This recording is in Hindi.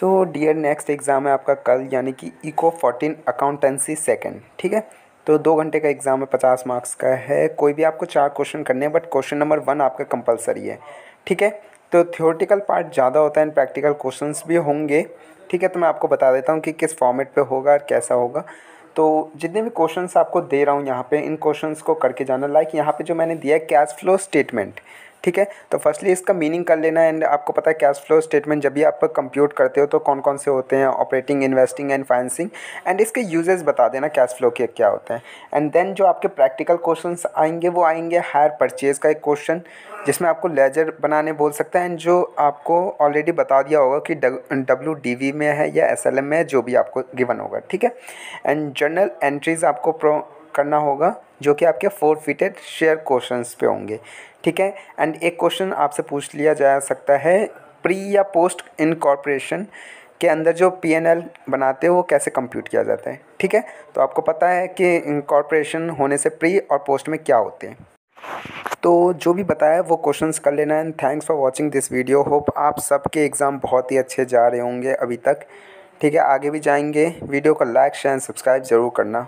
सो डियर नेक्स्ट एग्ज़ाम है आपका कल, यानी कि इको फोर्टीन अकाउंटेंसी सेकेंड ठीक है? तो दो घंटे का एग्ज़ाम है, पचास मार्क्स का है। कोई भी आपको चार क्वेश्चन करने हैं बट क्वेश्चन नंबर वन आपका कंपलसरी है, ठीक है? तो थियोरटिकल पार्ट ज़्यादा होता है एंड प्रैक्टिकल क्वेश्चंस भी होंगे, ठीक है? तो मैं आपको बता देता हूँ कि किस फॉर्मेट पे होगा और कैसा होगा। तो जितने भी क्वेश्चंस आपको दे रहा हूँ यहाँ पे, इन क्वेश्चंस को करके जाना। लाइक यहाँ पे जो मैंने दिया है कैश फ्लो स्टेटमेंट ठीक है? तो फर्स्टली इसका मीनिंग कर लेना एंड आपको पता है कैश फ्लो स्टेटमेंट जब भी आप कंप्यूट करते हो तो कौन कौन से होते हैं? Operating investing and financing and इसके यूजेस बता देना कैश फ्लो के क्या होते हैं। एंड देन जो आपके प्रैक्टिकल क्वेश्चन आएँगे, वो आएँगे हायर परचेज का एक क्वेश्चन जिसमें आपको लेजर बनाने बोल सकते हैं एंड जो आपको ऑलरेडी बता दिया होगा कि डब्ल्यू डी वी में है या एस एल एम में है, जो भी आपको गिवन होगा, ठीक है? एंड जर्नल एंट्रीज आपको करना होगा, जो कि आपके फोर फिटेड शेयर क्वेश्चंस पे होंगे। ठीक है? एंड एक क्वेश्चन आपसे पूछ लिया जा सकता है प्री या पोस्ट इन कॉरपोरेशन के अंदर जो पी एन एल बनाते हो, वो कैसे कंप्यूट किया जाता है? ठीक है? तो आपको पता है कि कॉरपोरेशन होने से प्री और पोस्ट में क्या होते हैं। तो जो भी बताया, वो क्वेश्चंस कर लेना and thanks for watching this video hope आप सबके एग्ज़ाम बहुत ही अच्छे जा रहे होंगे अभी तक। ठीक है? आगे भी जाएँगे। वीडियो को लाइक शेयर एंड सब्सक्राइब ज़रूर करना।